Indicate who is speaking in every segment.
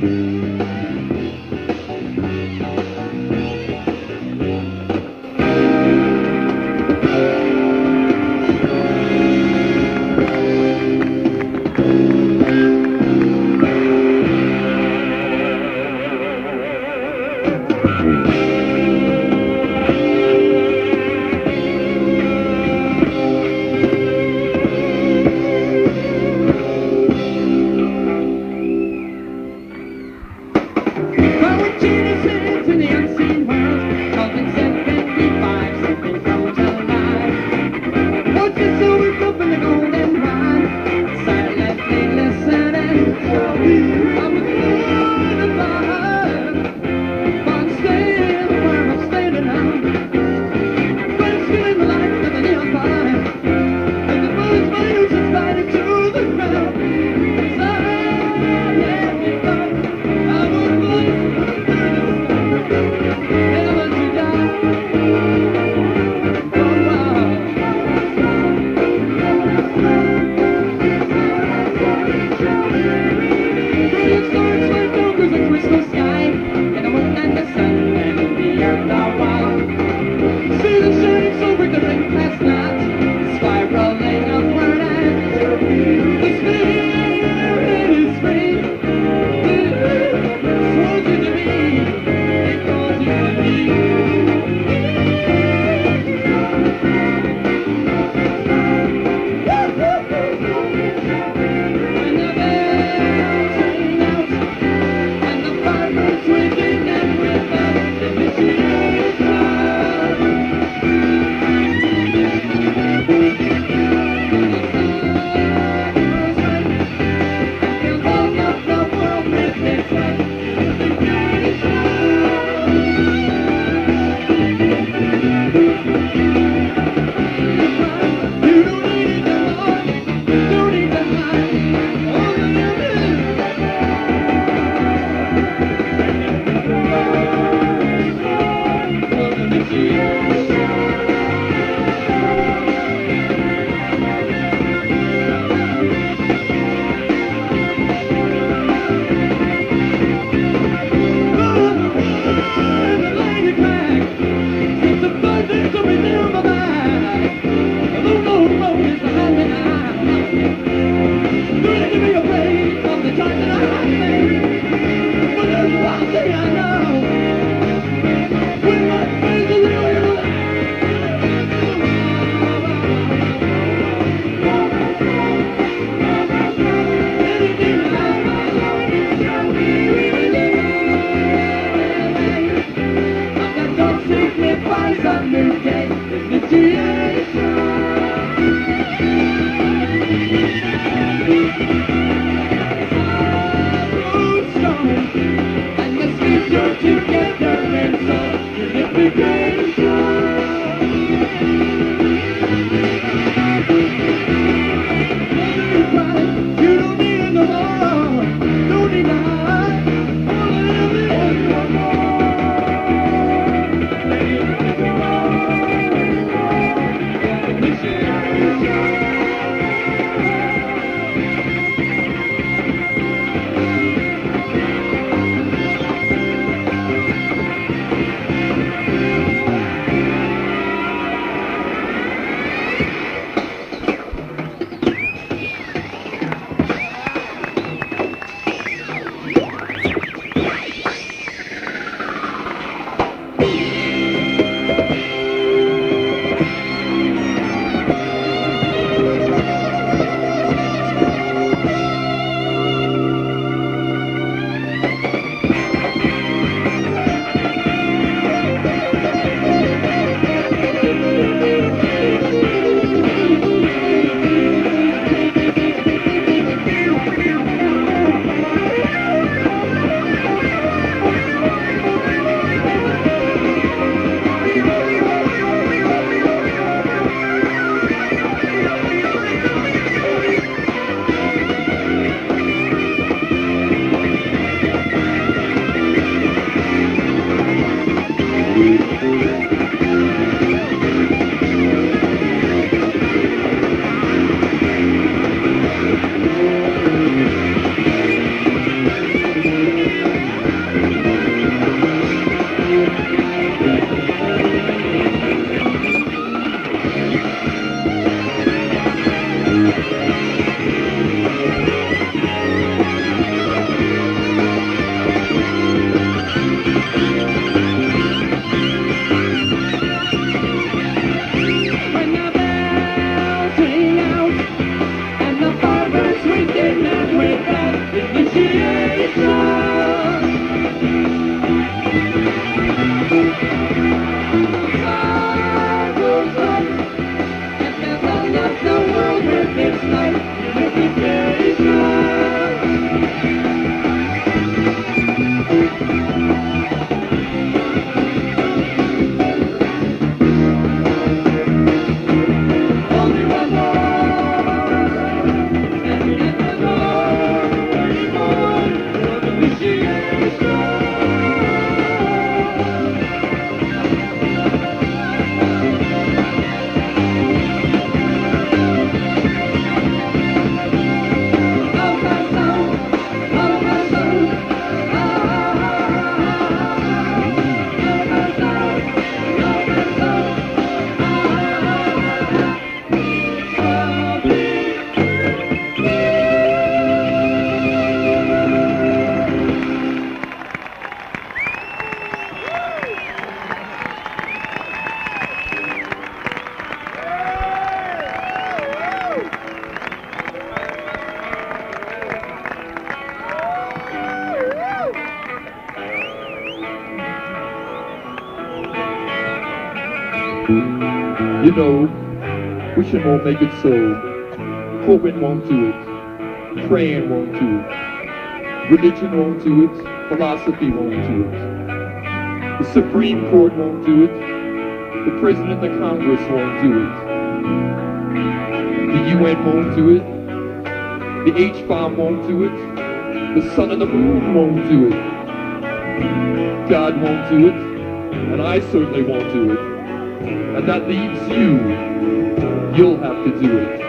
Speaker 1: Música Him will make it so. Hoping won't do it. Praying won't do it. Religion won't do it. Philosophy won't do it. The Supreme Court won't do it. The President of Congress won't do it. The UN won't do it. The H-bomb won't do it. The sun and the moon won't do it. God won't do it. And I certainly won't do it. And that leaves you You'll have to do it.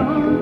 Speaker 2: song.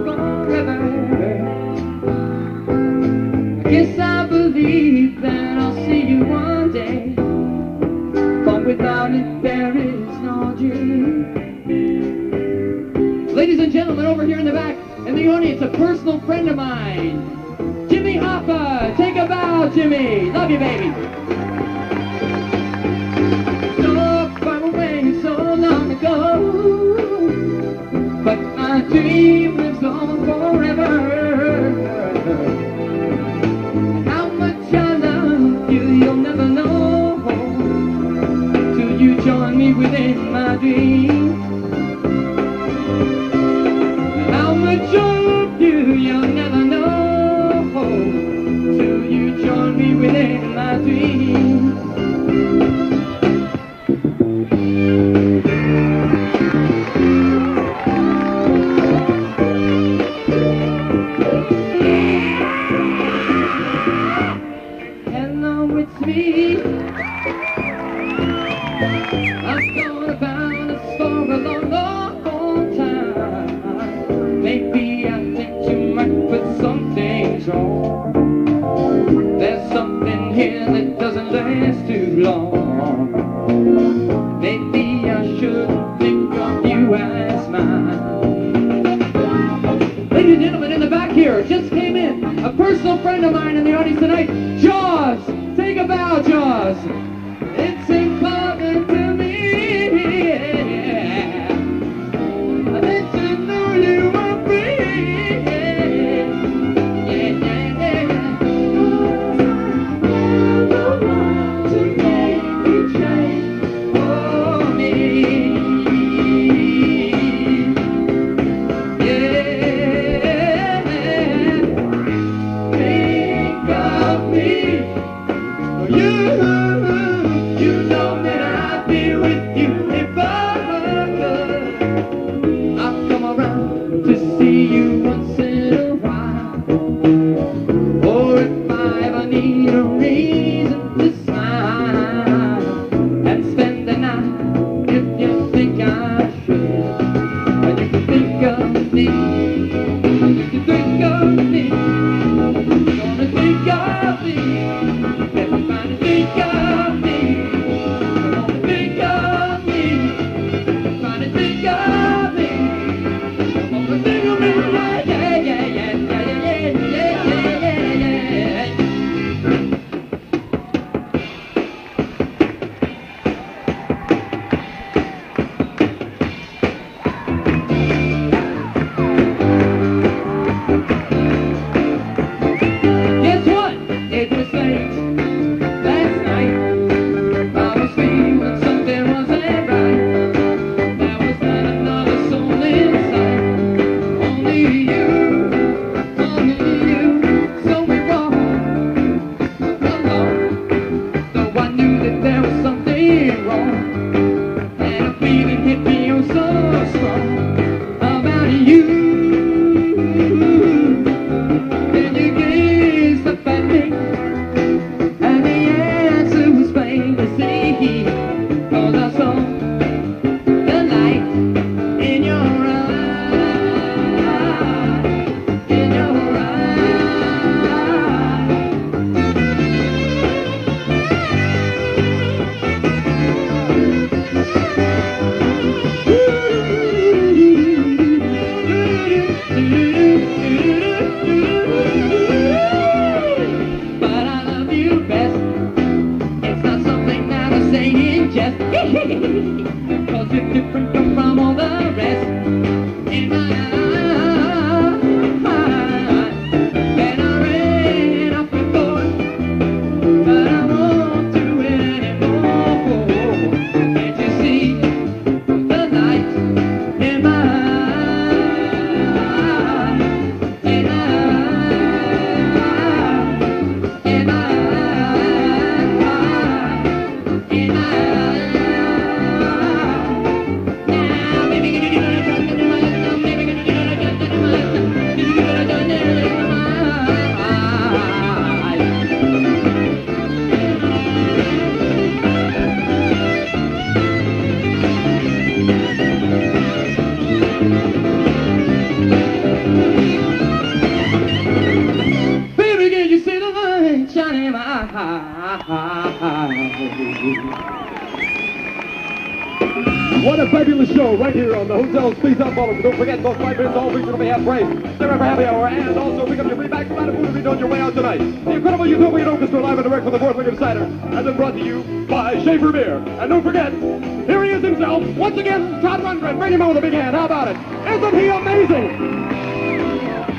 Speaker 2: Don't
Speaker 3: forget, those five minutes all on behalf price. They're ever happy hour, and also pick up your free back spot of food on your way out tonight. The incredible Utopian Orchestra live and direct from the Fourth Wing of Cider has been brought to you by Schaefer Beer. And don't forget, here he is himself, once again, Todd Rundgren. Bring him on with a big hand. How about it? Isn't he amazing?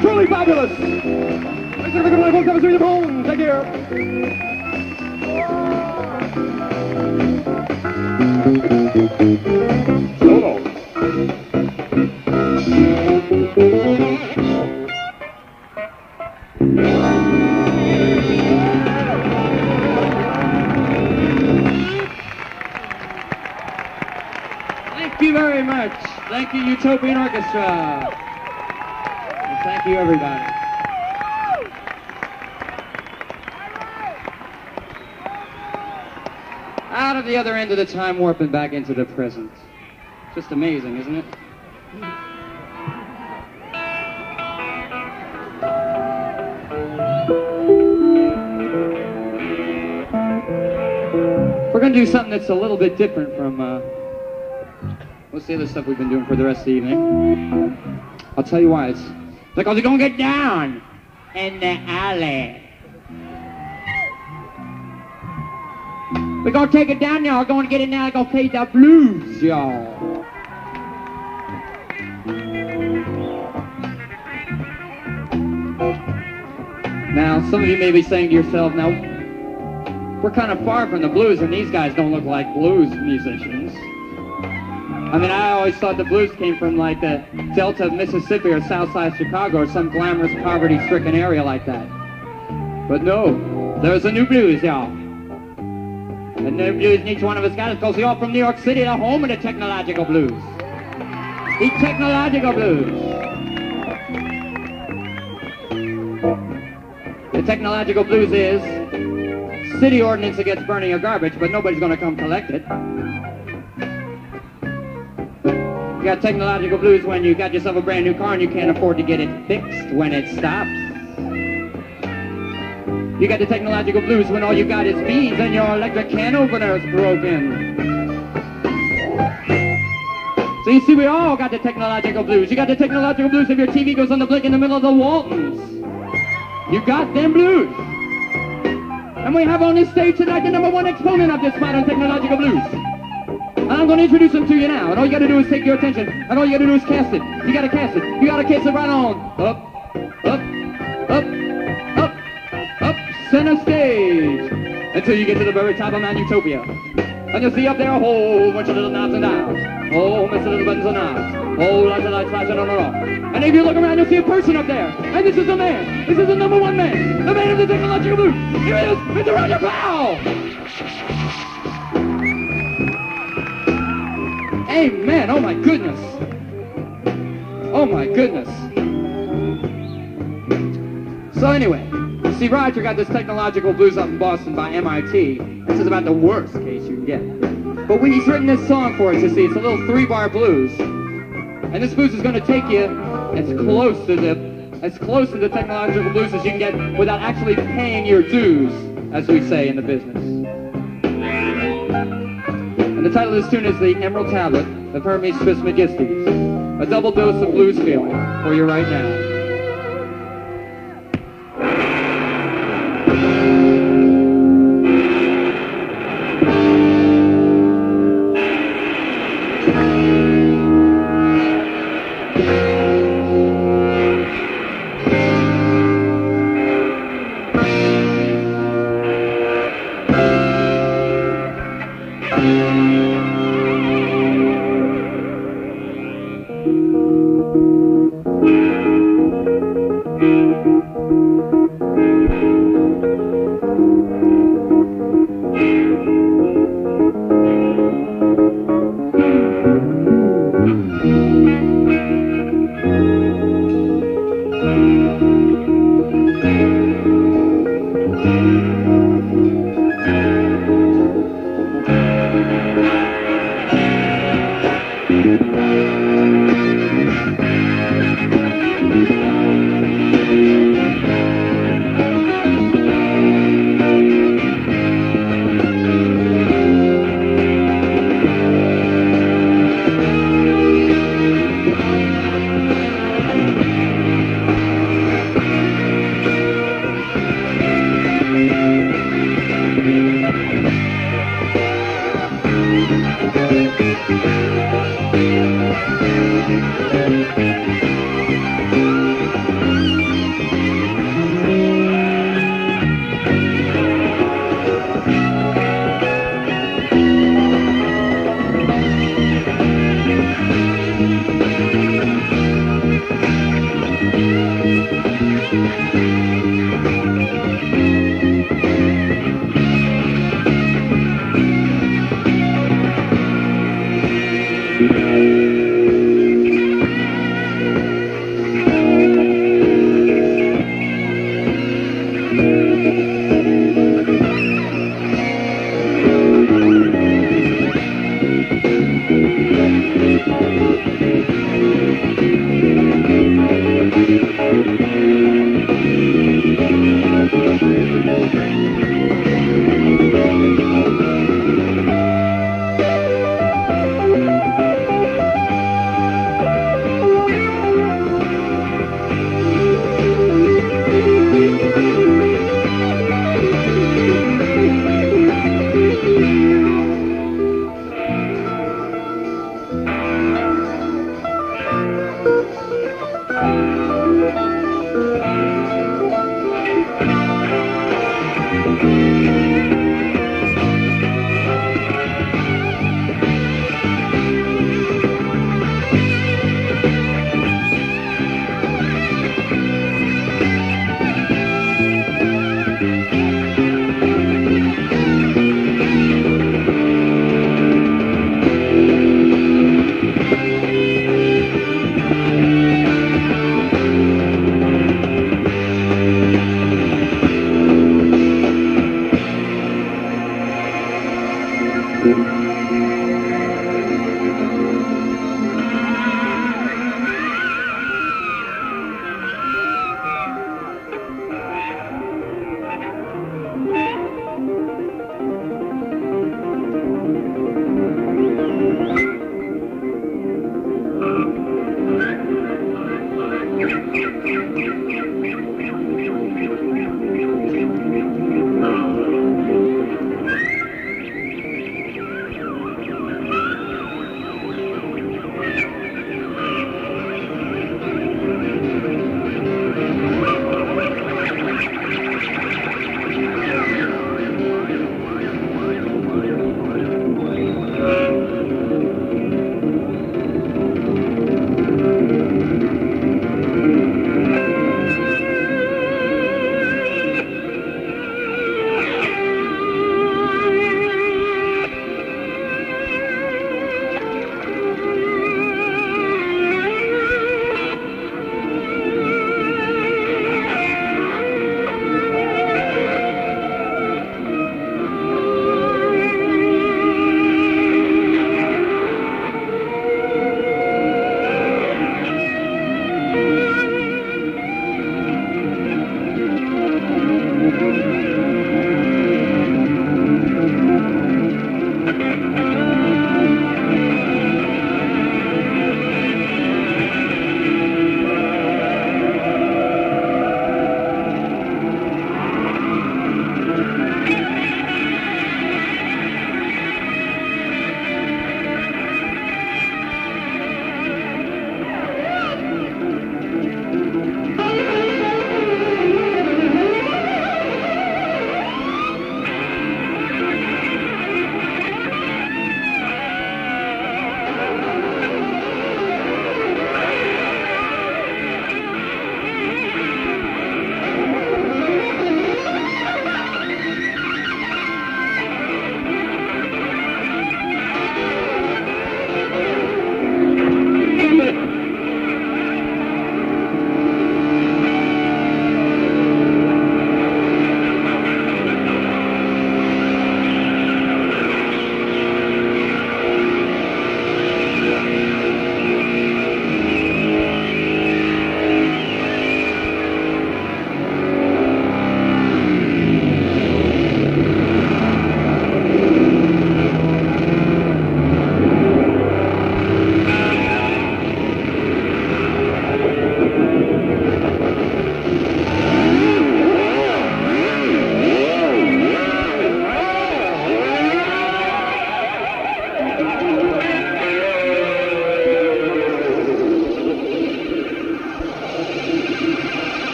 Speaker 3: Truly fabulous. Thanks for the folks. Have a sweet home. Take care.
Speaker 1: Orchestra. And thank you, everybody. Out of the other end of the time warp and back into the present. Just amazing, isn't it? We're going to do something that's a little bit different from uh, what's the other stuff we've been doing for the rest of the evening. I'll tell you why. It's because we're going to get down in the alley. We're going to take it down, y'all. We're going to get in. We're going to play the blues, y'all. Now, some of you may be saying to yourself, now, we're kind of far from the blues, and these guys don't look like blues musicians. I mean, I always thought the blues came from like the Delta of Mississippi or South Side Chicago or some glamorous poverty-stricken area like that. But no, there's a new blues, y'all. The new blues, and each one of us because we all from New York City, the home of the technological blues. The technological blues. The technological blues is city ordinance against burning your garbage, but nobody's going to come collect it. You got technological blues when you got yourself a brand new car and you can't afford to get it fixed when it stops. You got the technological blues when all you got is beans and your electric can opener is broken. So you see, we all got the technological blues. You got the technological blues if your TV goes on the blink in the middle of the Waltons. You got them blues. And we have on this stage tonight the number one exponent of this modern technological blues. I'm going to introduce him to you now. And all you got to do is take your attention. And all you got to do is cast it. You got to cast it. You got to cast it right on. Up, up, up, up, up, center stage. Until you get to the very top of Mount Utopia. And you'll see up there a whole bunch of little knobs and dials. Whole bunch of little buttons and knobs. Whole lots of lights flashing on and off. And if you look around, you'll see a person up there. And this is the man. This is the number one man. The man of the technological blues. Here he is, Mr. Roger Powell. Amen. Oh my goodness. Oh my goodness. So anyway, see Roger got this technological blues up in Boston by MIT. This is about the worst case you can get. But when he's written this song for us, you see, it's a little three-bar blues. And this blues is going to take you as close to the as close to the technological blues as you can get without actually paying your dues, as we say in the business. And the title of this tune is The Emerald Tablet of Hermes Trismegistus. A double dose of blues feeling for you right now.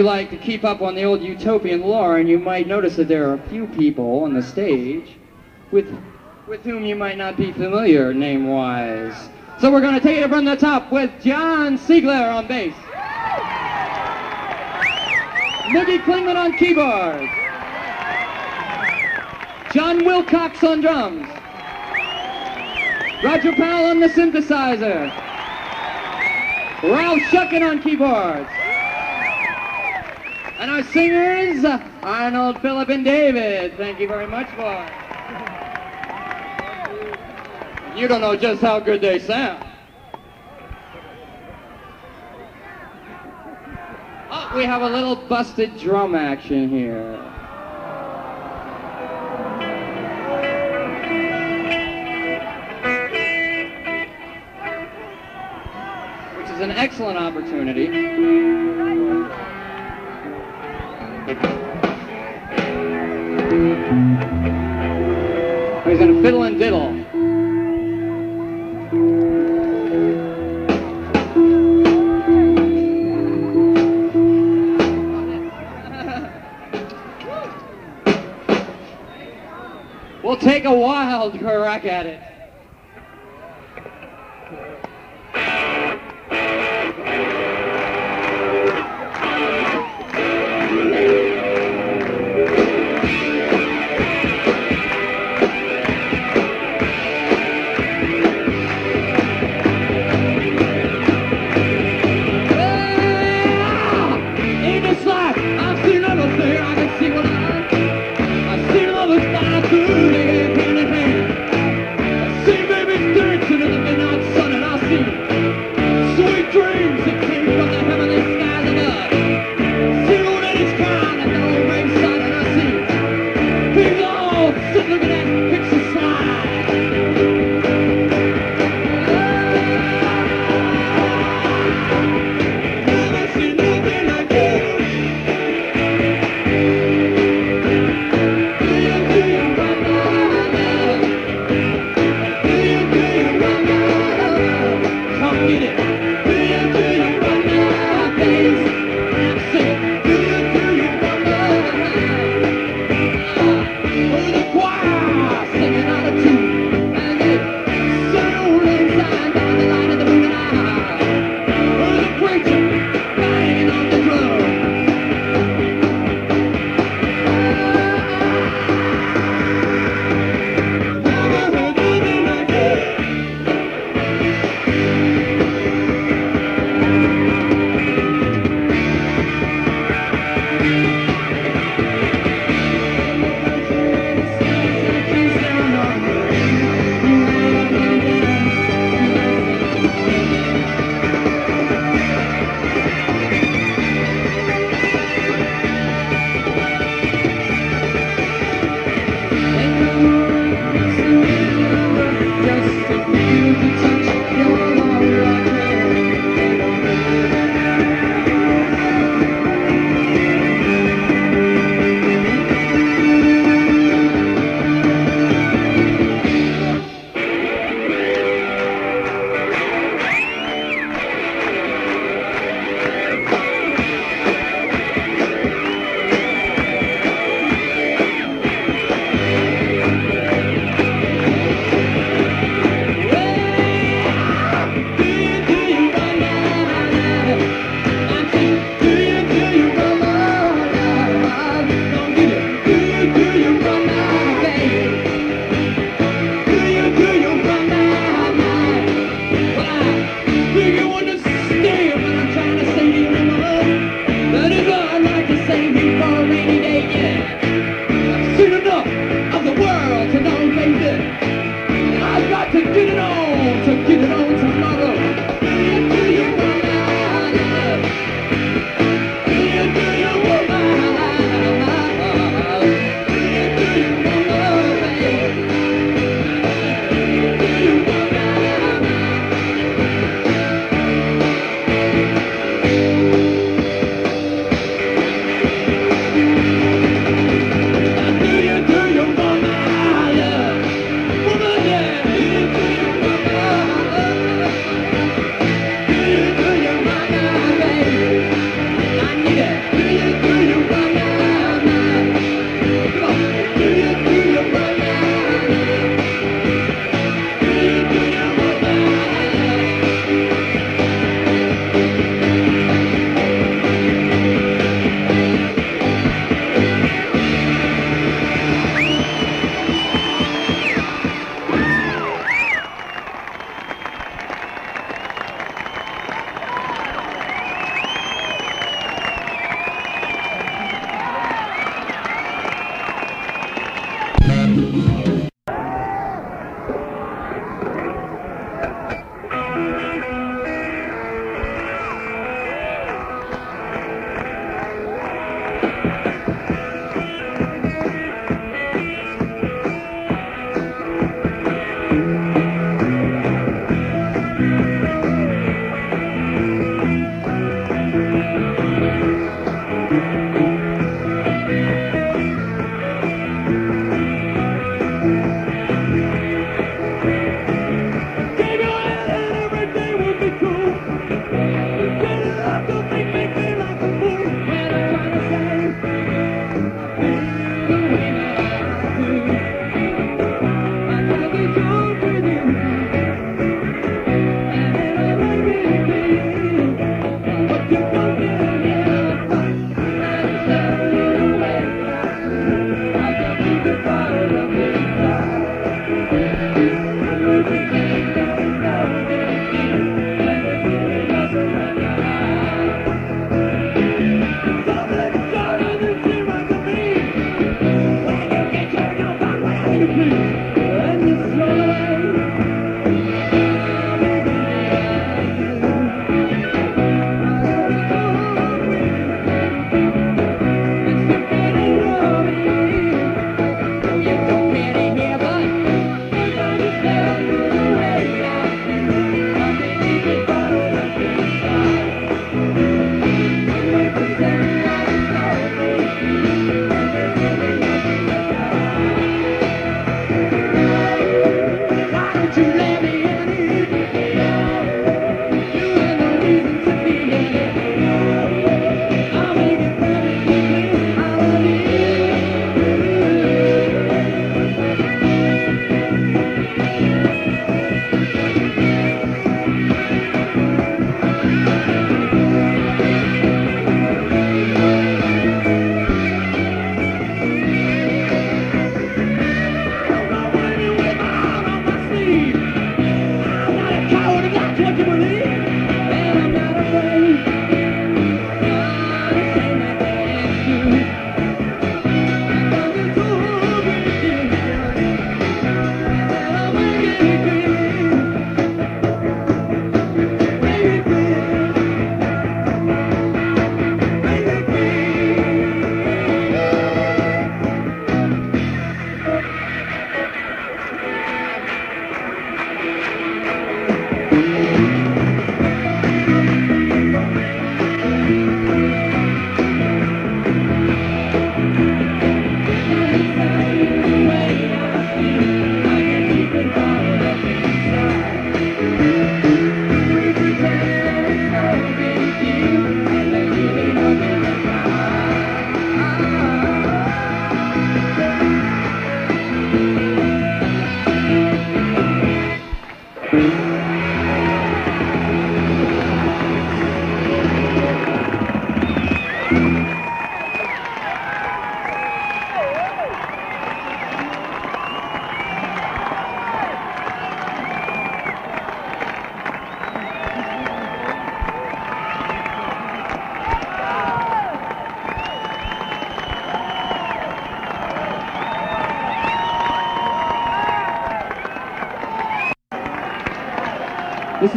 Speaker 1: You like to keep up on the old utopian lore, and you might notice that there are a few people on the stage with, with whom you might not be familiar name-wise. So we're going to take it from the top with John Siegler on bass. Moogy Klingman on keyboard. John Wilcox on drums. Roger Powell on the synthesizer. Ralph Schuckett on keyboards. And our singers, Arnold, Philip, and David. Thank you very much, boys. You don't know just how good they sound. Oh, we have a little busted drum action here. Which is an excellent opportunity. He's gonna fiddle and diddle. We'll take a wild crack at it.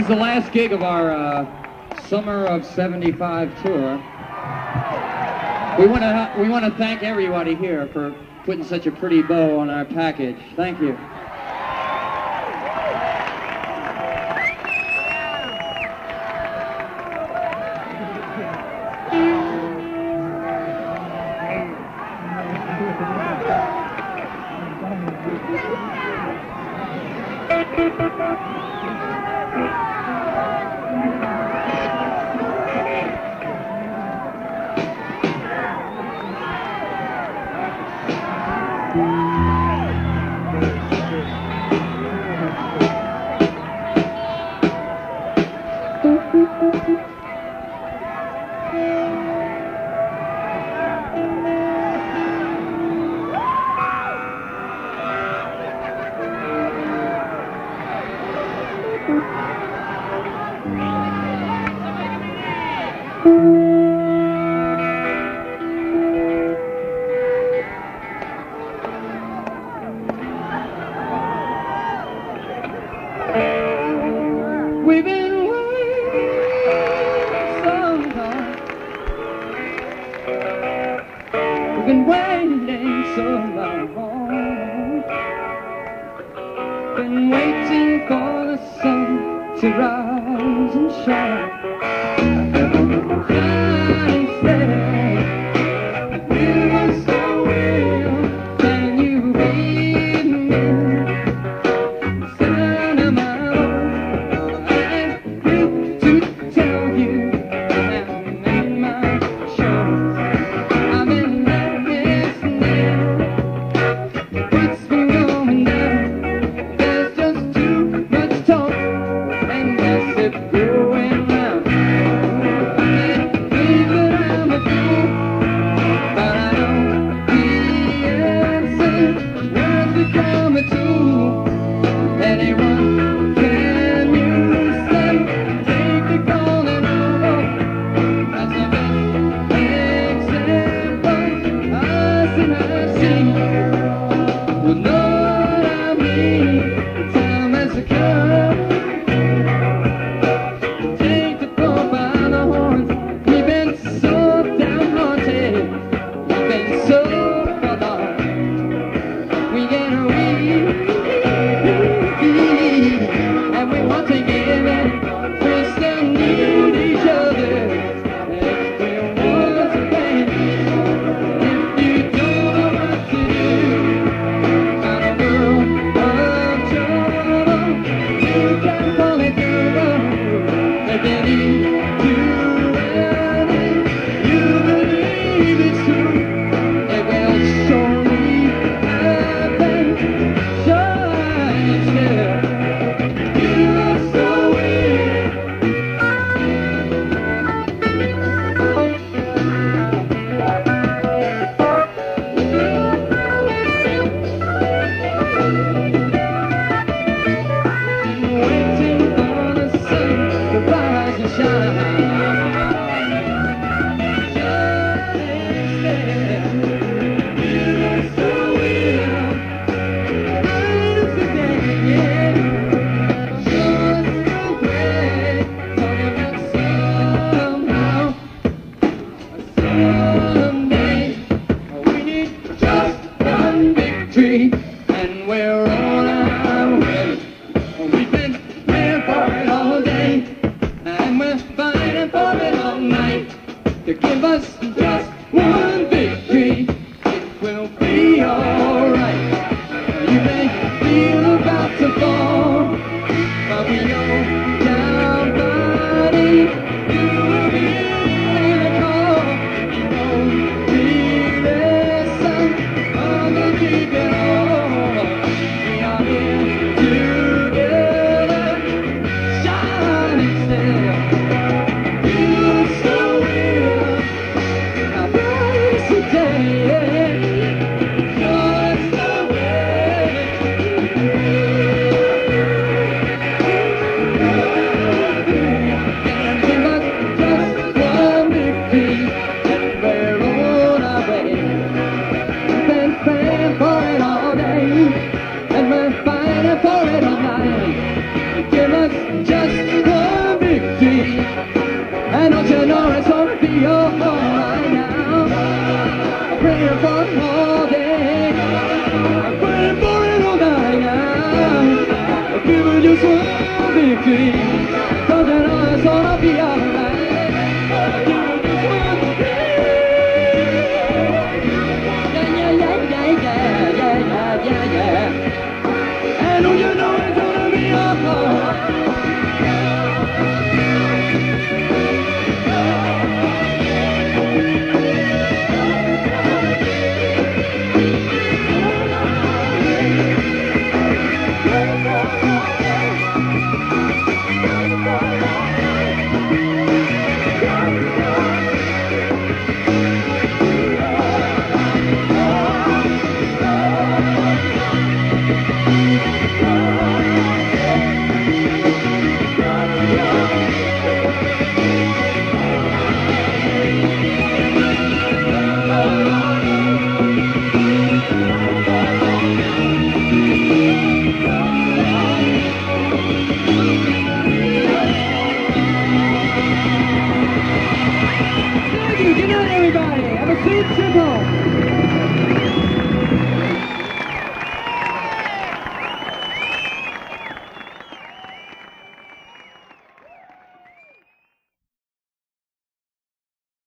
Speaker 1: is the last gig of our uh, Summer of 75 tour. We want to we want to thank everybody here for putting such a pretty bow on our package. Thank you.